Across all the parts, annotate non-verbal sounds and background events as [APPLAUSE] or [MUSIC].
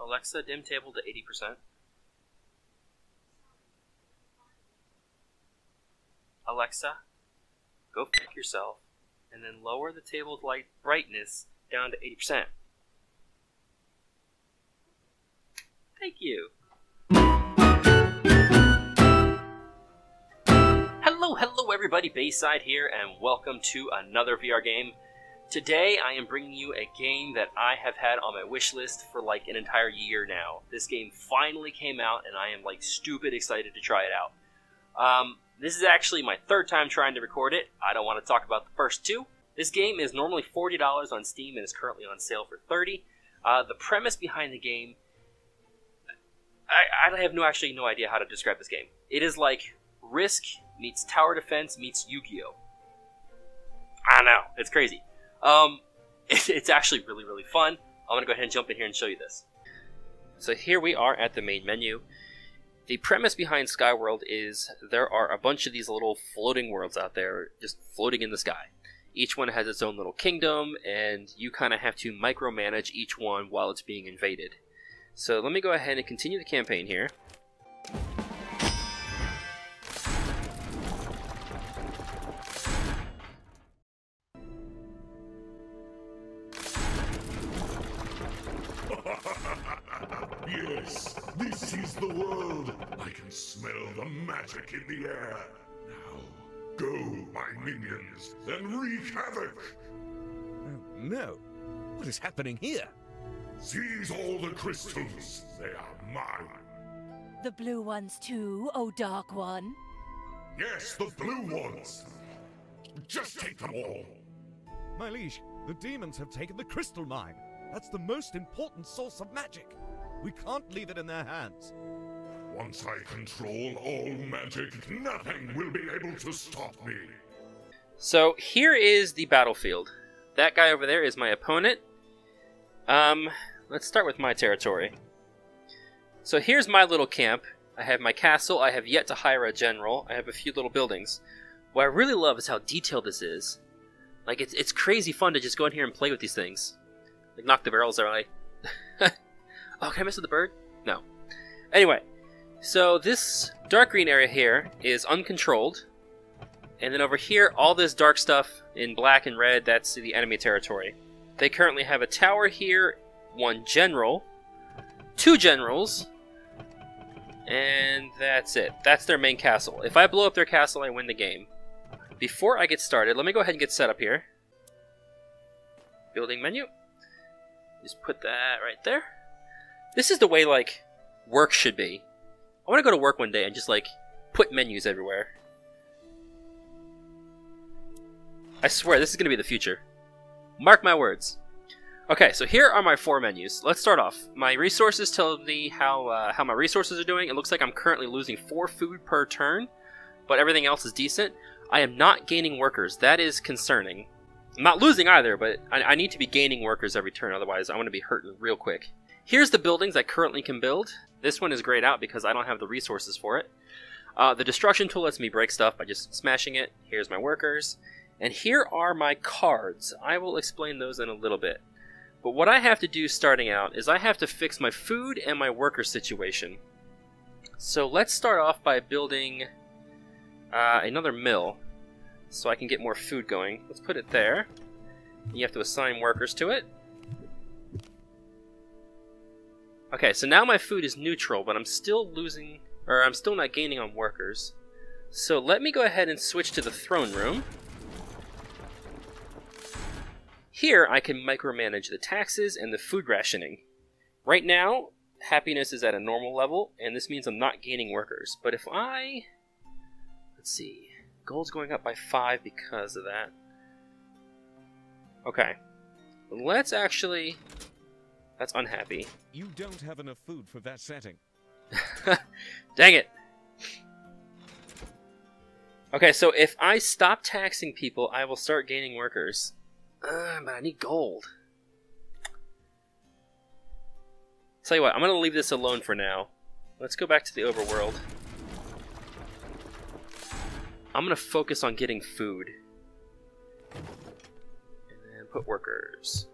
Alexa, dim table to 80%. Alexa, go fuck yourself, and then lower the table light brightness down to 80%. Thank you. Hello, hello everybody, Baysyde here, and welcome to another VR game. Today I am bringing you a game that I have had on my wish list for like an entire year now. This game finally came out, and I am like stupid excited to try it out. Um, this is actually my third time trying to record it. I don't want to talk about the first two. This game is normally $40 on Steam and is currently on sale for 30 uh, The premise behind the game, I, I have no actually no idea how to describe this game. It is like Risk meets Tower Defense meets Yu-Gi-Oh. I know. It's crazy. Um, [LAUGHS] it, it's actually really, really fun. I'm going to go ahead and jump in here and show you this. So here we are at the main menu. The premise behind Skyworld is there are a bunch of these little floating worlds out there just floating in the sky. Each one has its own little kingdom, and you kind of have to micromanage each one while it's being invaded. So let me go ahead and continue the campaign here. [LAUGHS] Yes, this is the world. I can smell the magic in the air. Now, go, my minions, and wreak havoc. Oh, no. What is happening here? Seize all the crystals. They are mine. The blue ones too, oh Dark One. Yes, the blue ones. Just take them all. My liege, the demons have taken the crystal mine. That's the most important source of magic. We can't leave it in their hands. Once I control all magic, nothing will be able to stop me. So here is the battlefield. That guy over there is my opponent. Um, let's start with my territory. So here's my little camp. I have my castle. I have yet to hire a general. I have a few little buildings. What I really love is how detailed this is. Like it's it's crazy fun to just go in here and play with these things. Like knock the barrels away. [LAUGHS] oh, can I mess with the bird? No. Anyway, so this dark green area here is uncontrolled. And then over here, all this dark stuff in black and red, that's the enemy territory. They currently have a tower here, one general, two generals, and that's it. That's their main castle. If I blow up their castle, I win the game. Before I get started, let me go ahead and get set up here. Building menu. Just put that right there. This is the way, like, work should be. I want to go to work one day and just, like, put menus everywhere. I swear, this is going to be the future. Mark my words. Okay, so here are my four menus. Let's start off. My resources tell me how uh, how my resources are doing. It looks like I'm currently losing four food per turn, but everything else is decent. I am not gaining workers. That is concerning. I'm not losing either, but I, I need to be gaining workers every turn, otherwise I'm going to be hurting real quick. Here's the buildings I currently can build. This one is grayed out because I don't have the resources for it. Uh, the destruction tool lets me break stuff by just smashing it. Here's my workers. And here are my cards. I will explain those in a little bit. But what I have to do starting out is I have to fix my food and my worker situation. So let's start off by building uh, another mill so I can get more food going. Let's put it there. You have to assign workers to it. Okay, so now my food is neutral, but I'm still losing, or I'm still not gaining on workers. So let me go ahead and switch to the throne room. Here, I can micromanage the taxes and the food rationing. Right now, happiness is at a normal level, and this means I'm not gaining workers. But if I... Let's see. Gold's going up by 5 because of that. Okay. Let's actually... That's unhappy. You don't have enough food for that setting. [LAUGHS] Dang it! Okay, so if I stop taxing people, I will start gaining workers. Uh, but I need gold. Tell you what, I'm going to leave this alone for now. Let's go back to the overworld. I'm to focus on getting food. And put workers.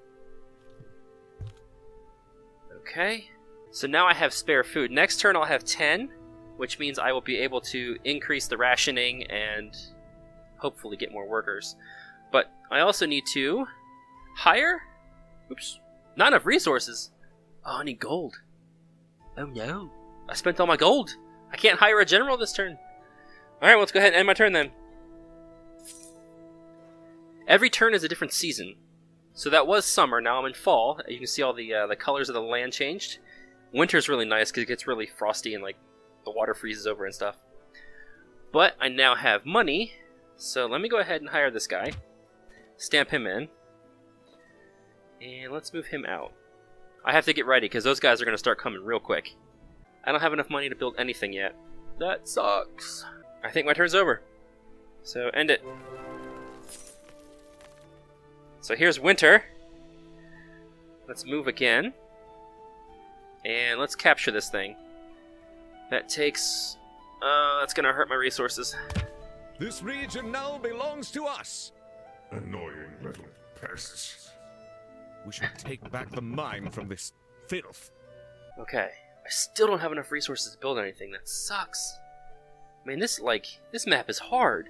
Okay. So now I have spare food. Next turn I'll have 10, which means I will be able to increase the rationing and hopefully get more workers. But I also need to hire? Oops. Not enough resources. Oh, I need gold. Oh no. I spent all my gold. I can't hire a general this turn. Alright, let's go ahead and end my turn then. Every turn is a different season. So that was summer, now I'm in fall. You can see all the uh, the colors of the land changed. Winter's really nice because it gets really frosty and like the water freezes over and stuff. But I now have money, so let me go ahead and hire this guy. Stamp him in. And let's move him out. I have to get ready because those guys are going to start coming real quick. I don't have enough money to build anything yet. That sucks. I think my turn's over. So end it. So here's winter. Let's move again. And let's capture this thing. That takes... Uh, that's gonna hurt my resources. This region now belongs to us. Annoying little pests. We should take back the mine from this filth. Okay. I still don't have enough resources to build anything. That sucks. Man, this, like, this map is hard.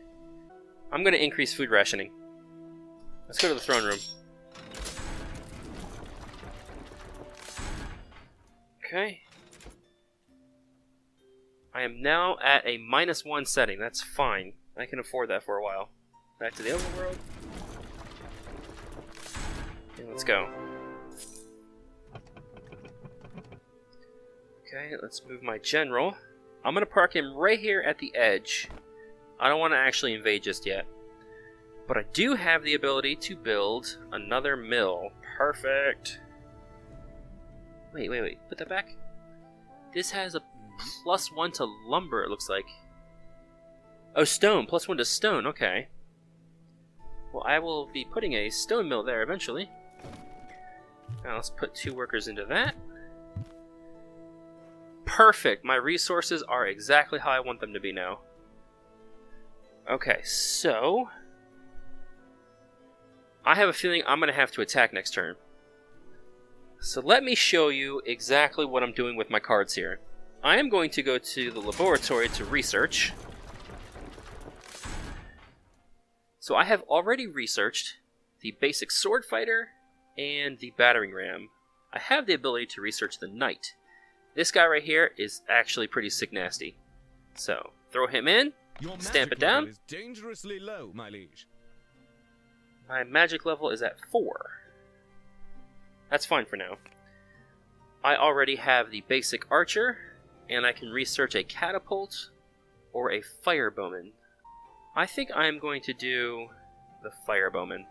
I'm gonna increase food rationing. Let's go to the throne room. Okay. I am now at a minus one setting. That's fine. I can afford that for a while. Back to the overworld. Okay, let's go. Okay, let's move my general. I'm gonna park him right here at the edge. I don't want to actually invade just yet. But I do have the ability to build another mill. Perfect. Wait, wait, wait. Put that back. This has a plus one to lumber, it looks like. Oh, stone. Plus one to stone. Okay. Well, I will be putting a stone mill there eventually. Now let's put two workers into that. Perfect. My resources are exactly how I want them to be now. Okay, so... I have a feeling I'm going to have to attack next turn. So let me show you exactly what I'm doing with my cards here. I am going to go to the laboratory to research. So I have already researched the basic sword fighter and the battering ram. I have the ability to research the knight. This guy right here is actually pretty sick nasty. So, throw him in, Your Stamp it down. is dangerously low, my liege. My magic level is at 4. That's fine for now. I already have the basic archer, and I can research a catapult or a fire bowman. I think I am going to do the fire bowman.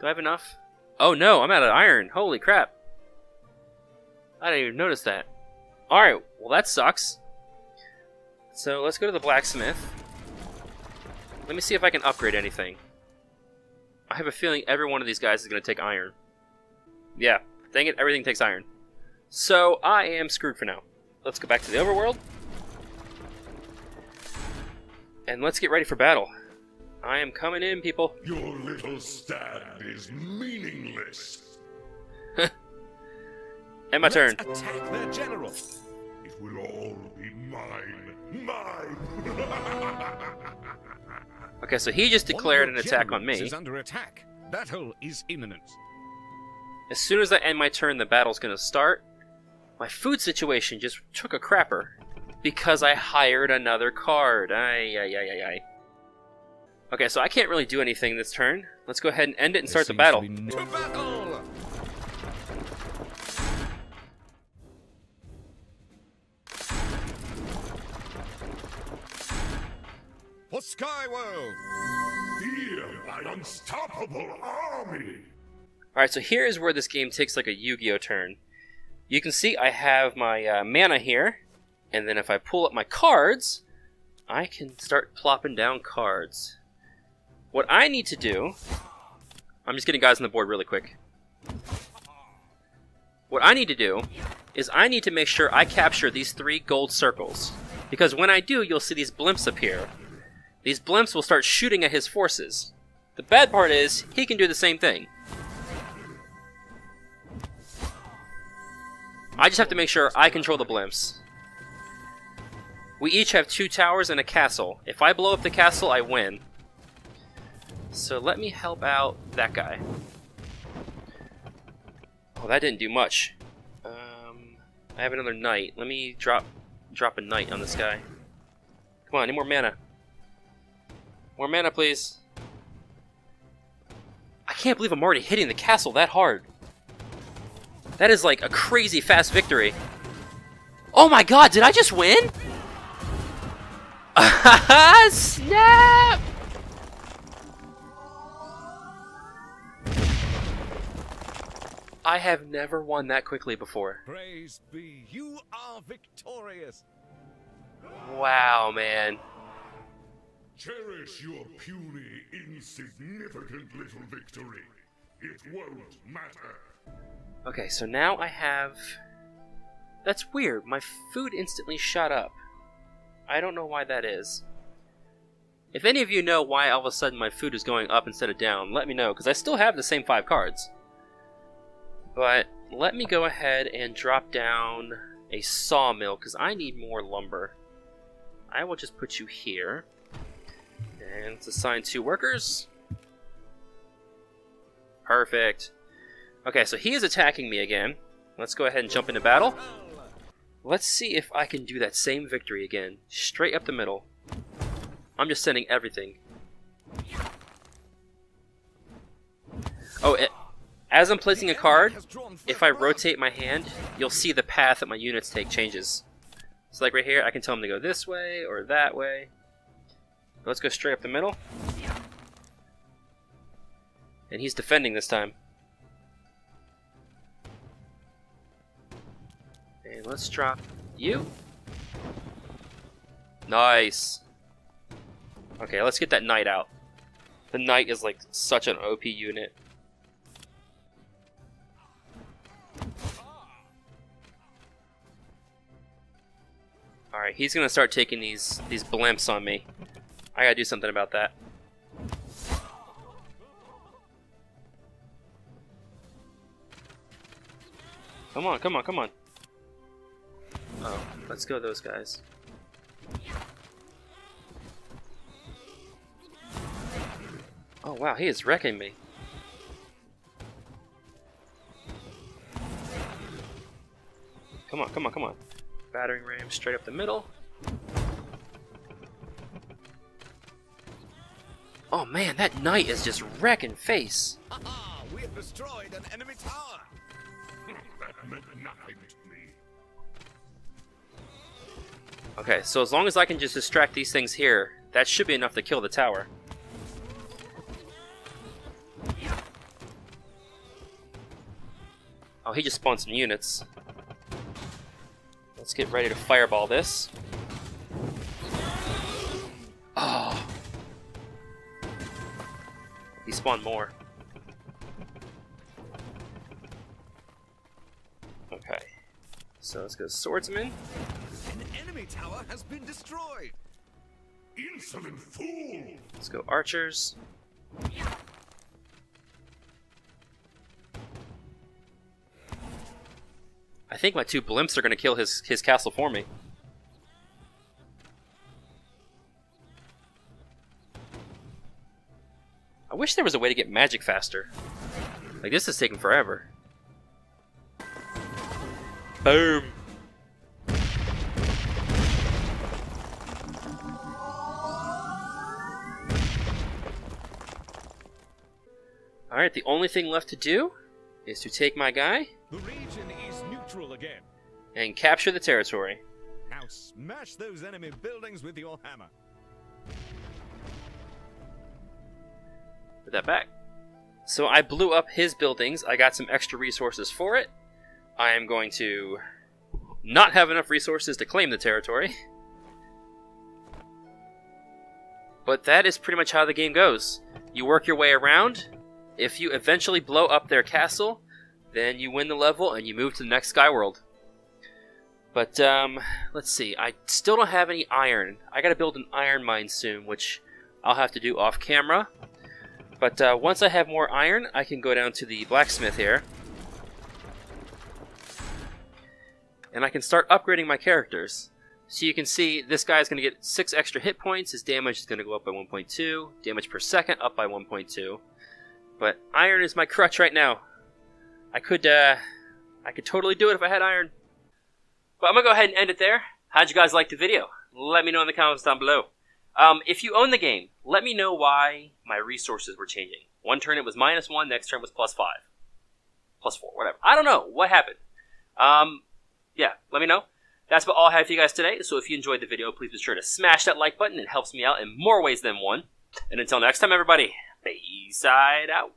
Do I have enough? Oh no, I'm out of iron. Holy crap. I didn't even notice that. Alright, well that sucks. So let's go to the blacksmith. Let me see if I can upgrade anything. I have a feeling every one of these guys is going to take iron. Yeah, dang it, everything takes iron. So I am screwed for now. Let's go back to the overworld. And let's get ready for battle. I am coming in, people. Your little stand is meaningless. And my turn. Let's attack their general. It will all be mine. Mine! [LAUGHS] Okay, so he just declared an attack on me. Is under attack. Battle is imminent. As soon as I end my turn, the battle's gonna start. My food situation just took a crapper. Because I hired another card. Ay, ay, ay, ay, ay. Okay, so I can't really do anything this turn. Let's go ahead and end it and There start the seems battle. For Skyworld! Fear my unstoppable army! Alright, so here is where this game takes like a Yu-Gi-Oh turn. You can see I have my uh, mana here, and then if I pull up my cards, I can start plopping down cards. What I need to do... I'm just getting guys on the board really quick. What I need to do is I need to make sure I capture these three gold circles. Because when I do, you'll see these blimps appear. These blimps will start shooting at his forces. The bad part is, he can do the same thing. I just have to make sure I control the blimps. We each have two towers and a castle. If I blow up the castle, I win. So let me help out that guy. Oh, that didn't do much. Um, I have another knight. Let me drop drop a knight on this guy. Come on, need more mana. More mana, please. I can't believe I'm already hitting the castle that hard. That is like a crazy fast victory. Oh my god, did I just win? [LAUGHS] Snap! I have never won that quickly before. Praise be, you are victorious. Wow, man. Cherish your puny, insignificant little victory. It won't matter. Okay, so now I have... That's weird. My food instantly shot up. I don't know why that is. If any of you know why all of a sudden my food is going up instead of down, let me know, because I still have the same five cards. But let me go ahead and drop down a sawmill, because I need more lumber. I will just put you here. And let's assign two workers. Perfect. Okay, so he is attacking me again. Let's go ahead and jump into battle. Let's see if I can do that same victory again. Straight up the middle. I'm just sending everything. Oh, it, as I'm placing a card, if I rotate my hand, you'll see the path that my units take changes. So like right here, I can tell them to go this way or that way. Let's go straight up the middle. And he's defending this time. And let's drop you. Nice. Okay, let's get that knight out. The knight is like such an OP unit. Alright, he's gonna start taking these these blimps on me. I gotta do something about that. Come on, come on, come on. Oh, let's go those guys. Oh wow, he is wrecking me. Come on, come on, come on. Battering ram straight up the middle. Oh man, that knight is just wrecking face. [LAUGHS] Haha, we have destroyed an enemy tower. That meant nothing to me. Okay, so as long as I can just distract these things here, that should be enough to kill the tower. Oh, he just spawned some units. Let's get ready to fireball this. He spawned more. Okay. So let's go swordsman. An enemy tower has been destroyed. Insolent fool! Let's go archers. I think my two blimps are going to kill his, his castle for me. I wish there was a way to get magic faster. Like, this is taking forever. Boom! Alright, the only thing left to do is to take my guy The region is neutral again. and capture the territory. Now smash those enemy buildings with your hammer. Put that back. So I blew up his buildings. I got some extra resources for it. I am going to not have enough resources to claim the territory. But that is pretty much how the game goes. You work your way around. If you eventually blow up their castle, then you win the level and you move to the next sky world. But um, let's see. I still don't have any iron. I got to build an iron mine soon, which I'll have to do off camera. But uh, once I have more iron, I can go down to the blacksmith here. and I can start upgrading my characters. So you can see this guy is going to get 6 extra hit points, his damage is going to go up by 1.2, damage per second up by 1.2. But iron is my crutch right now. I could, uh, I could totally do it if I had iron. But I'm going to go ahead and end it there. How'd you guys like the video? Let me know in the comments down below. Um, if you own the game, let me know why my resources were changing. One turn it was minus one, next turn was plus five. Plus four, whatever. I don't know. What happened? Um, yeah, let me know. That's about all I have for you guys today. So if you enjoyed the video, please be sure to smash that like button. It helps me out in more ways than one. And until next time, everybody, Baysyde out.